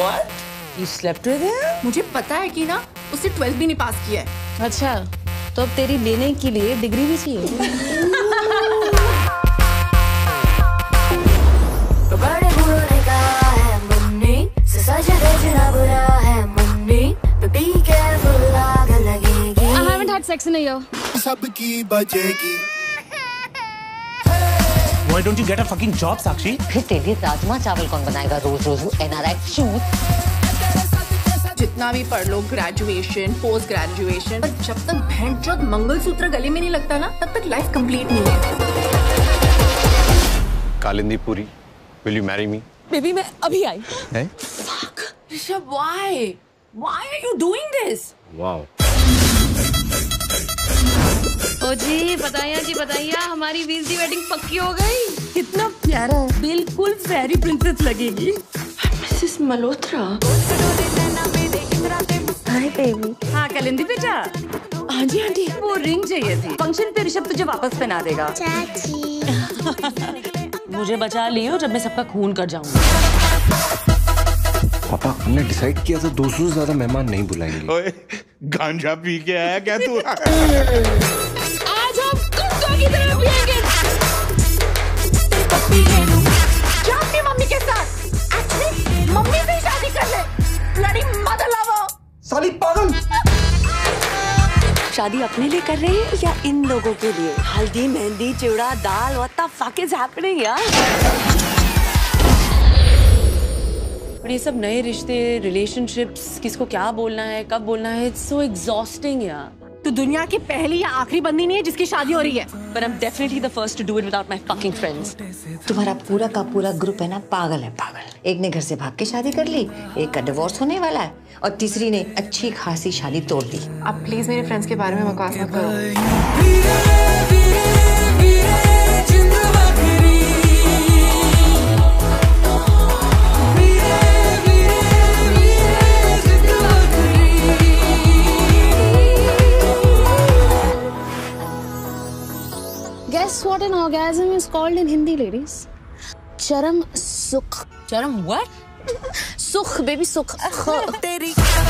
What? You slept with him? मुझे पता है कि ना उसने ट्वेल्थ भी नहीं पास किया है अच्छा तो अब तेरी लेने के लिए डिग्री भी चाहिए बड़े बूढ़ों ने कहा है मुन्नी से सच भेजना बुरा है मुन्नी but be careful आग लगेगी I haven't had sex in a year. सबकी बचेगी Why don't you get a fucking job, Sakshi? फिर तेरे लिए राजमा चावल कौन बनाएगा रोज रोज? एनआरआई शूट जितना भी पढ़ लो ग्रेजुएशन पोस्ट ग्रेजुएशन पर जब तक भेंट मंगलसूत्र गले में नहीं लगता ना तब तक लाइफ कंप्लीट नहीं है। Kalindi Puri will you marry me baby मैं अभी आई। Rishabh why why are you doing this wow ओ जी बताइए जी बताइए हमारी वीज की वेडिंग पक्की हो गई? कितना प्यारा है। बिल्कुल फेरी प्रिंसेस लगेगी। मिसेस मल्होत्रा हाय बेबी हाँ कलिंदी बेटा। हाँ जी आंटी वो रिंग चाहिए थी। फ़ंक्शन पे ऋषभ तुझे वापस पहना देगा। मुझे बचा लियो जब मैं सबका खून कर जाऊँगी। पापा हमने डिसाइड किया था 200 से ज़्यादा मेहमान नहीं बुलाएँगे। ओए गांजा पी के आया क्या तू? शादी अपने लिए कर रही है या इन लोगों के लिए? हल्दी, मेहंदी, चिवड़ा, दाल is यार। ये सब नए रिश्ते रिलेशनशिप्स किसको क्या बोलना है, कब बोलना है? इट्स सो एग्जॉस्टिंग यार। तू दुनिया की पहली या आखिरी बंदी नहीं है जिसकी शादी हो रही है। But I am definitely the first to do it without my fucking friends तुम्हारा पूरा का पूरा ग्रुप है ना पागल है पागल। एक ने घर से भाग के शादी कर ली एक का डिवोर्स होने वाला है और तीसरी ने अच्छी खासी शादी तोड़ दी। अब प्लीज़ मेरे फ्रेंड्स के बारे में बकवास मत करो। Guess what an orgasm is called in Hindi, ladies? Charam sukh. Charam what? sukh, baby, sukh.